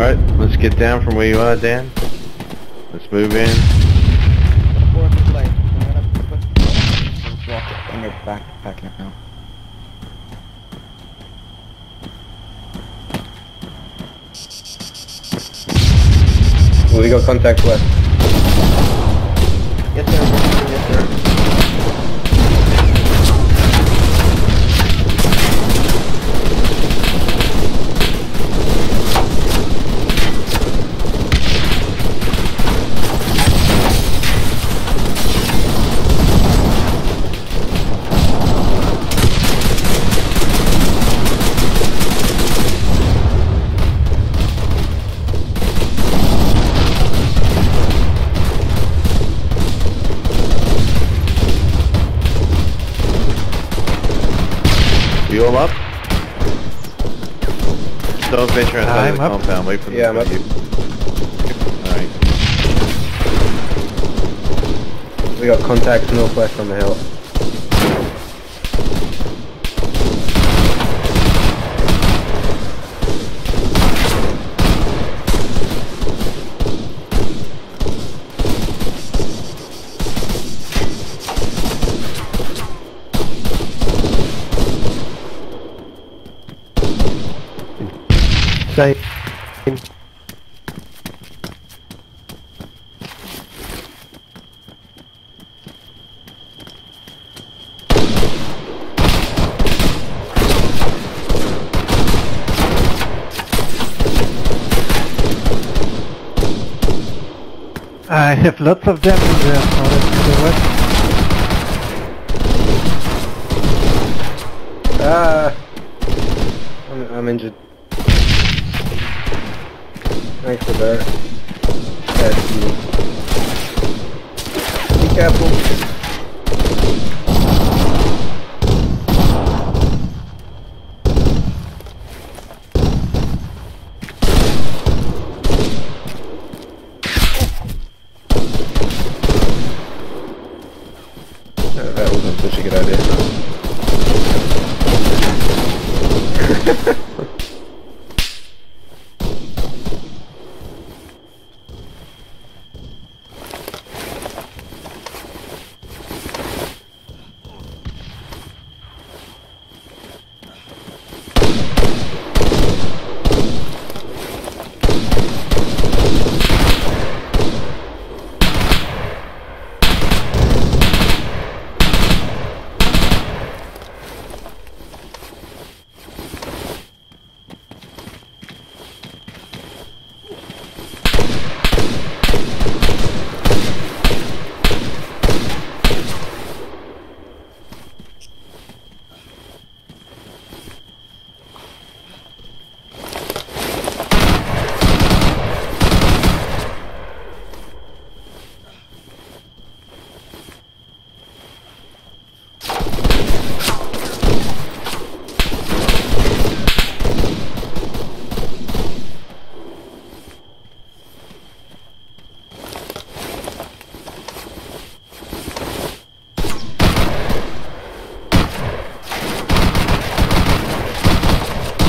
Alright, let's get down from where you are, Dan. Let's move in. I'm gonna your backpack now. We got contact west. Don't venture outside I'm the up. compound. Wait for them Yeah, to I'm up. Alright. We got contact northwest on the hill. I have lots of them in the forest to the west. Ah! I'm, I'm injured. Thanks for that. Be careful. A good idea.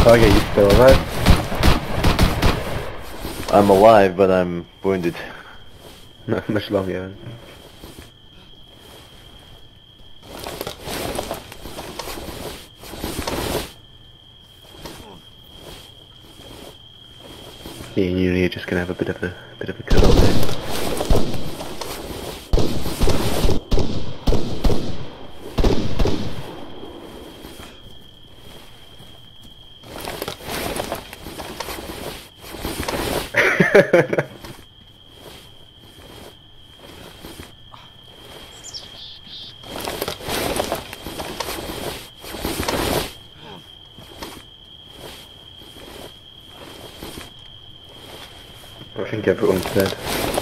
Target, you still alive? I'm alive, but I'm wounded. Not much longer. Yeah, you and you're just gonna have a bit of a bit of a cuddle there. I think everyone's dead.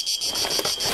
ハハハハ!